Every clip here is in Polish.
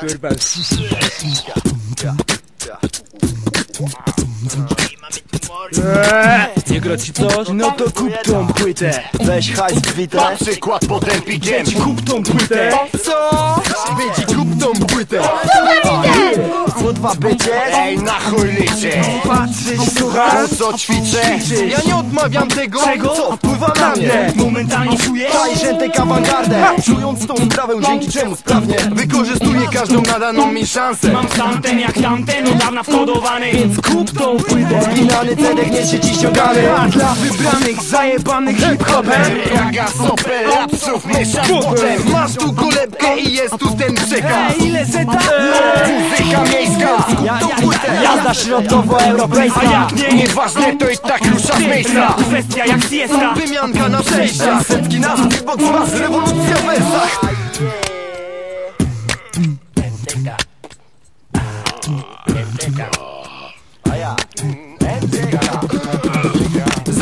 Kurwa, nie gra ci coś? No to kup tą płytę Weź hajs kwitę Przykład potem pikiem Kup tą płytę Co? Bycie Ej na chuj liczę Patrzysz, słuchasz? Po co ćwiczę? Ja nie odmawiam tego Czego? Co wpływa na mnie. Momentalnie czujesz? Daj rzętek awangardę Czując tą sprawę dzięki czemu sprawnie Wykorzystuję każdą nadaną mi szansę. Mam tamten jak tamten, od dawna wkodowany. Więc kup tą płytę. Oryginalny cedek nie sieci ściągany. A dla wybranych, zajebanych hip-hopem. Raga, sopę, rapsów, mieszam potem Masz tu kolebkę i jest tu ten przekaz. Ile zeta? Muzyka miejska Jazda środkowoeuropejska. A jak nie, Nieważne to i tak rusza z miejsca. Kwestia jak siesta. Wymianka na przejścia. Setki na beatbox, was rewolucja w wersach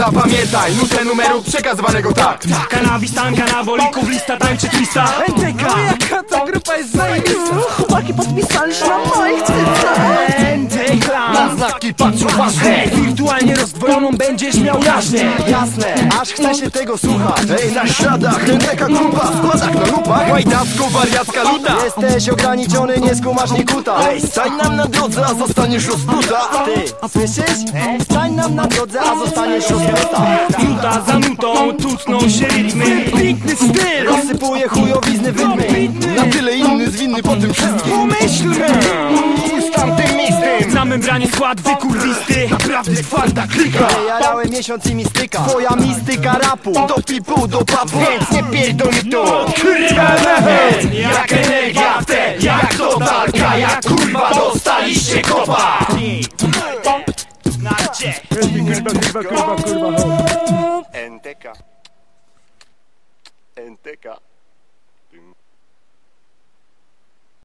Zapamiętaj nutę numeru przekazywanego tak. Kanabis, tanka, nawolików, lista tańczy twista. NTK Jaka ta grupa jest zajebista. Chłopaki podpisali się na moich NTK Na znaki patrzą ważne. Wirtualnie rozdwojoną będziesz miał jaźnie. Jasne, aż chce się tego słuchać. Ej, na śladach, taka grupa, w składach, na lupach. Łajdawsko wariacka luda Jesteś ograniczony, nie skumasz, nie kuta. Ej, stań nam na drodze, a zostaniesz rozpruta Ty, słyszysz? Stań nam na drodze, a zostaniesz rozpruta Nuta za nutą, tutną się rytmy. Piękny styl. Rozsypuje chujowizny wydmy. Na tyle inny zwinny po tym wszystkim. Pomyślmy membranie skład wykurwisty Naprawdę twarda klika Jarałem miesiąc i mistyka Twoja mistyka rapu. Do pipu, do papu. Więc nie pierdol mi tu Jak energia w te, jak totalka Jak kurwa dostaliście kopa. Narcie Kurwa, kurwa, kurwa, kurwa NTK NTK